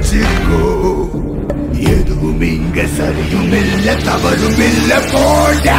வச்சுக்கோ எதுவும் இங்க சரியும் இல்ல தவறும் இல்ல போடா.